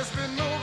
There's been no